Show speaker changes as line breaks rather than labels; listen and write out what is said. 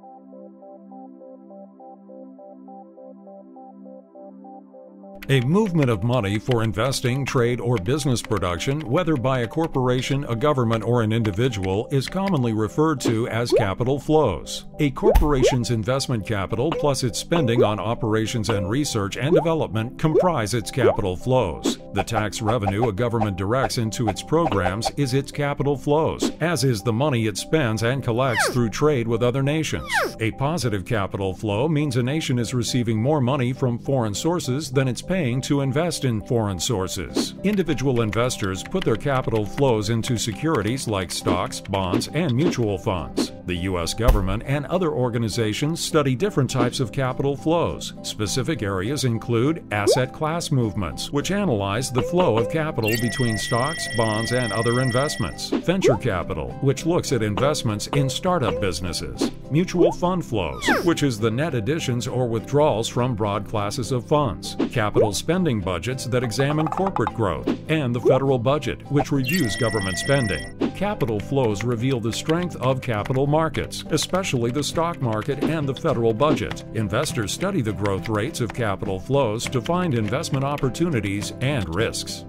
Thank you. A movement of money for investing, trade, or business production, whether by a corporation, a government, or an individual, is commonly referred to as capital flows. A corporation's investment capital plus its spending on operations and research and development comprise its capital flows. The tax revenue a government directs into its programs is its capital flows, as is the money it spends and collects through trade with other nations. A positive capital flow means a nation is receiving more money from foreign sources than it's paying to invest in foreign sources. Individual investors put their capital flows into securities like stocks, bonds, and mutual funds. The U.S. government and other organizations study different types of capital flows. Specific areas include asset class movements, which analyze the flow of capital between stocks, bonds, and other investments. Venture capital, which looks at investments in startup businesses. Mutual fund flows, which is the net additions or withdrawals from broad classes of funds. Capital spending budgets that examine corporate growth, and the federal budget, which reviews government spending. Capital flows reveal the strength of capital markets, especially the stock market and the federal budget. Investors study the growth rates of capital flows to find investment opportunities and risks.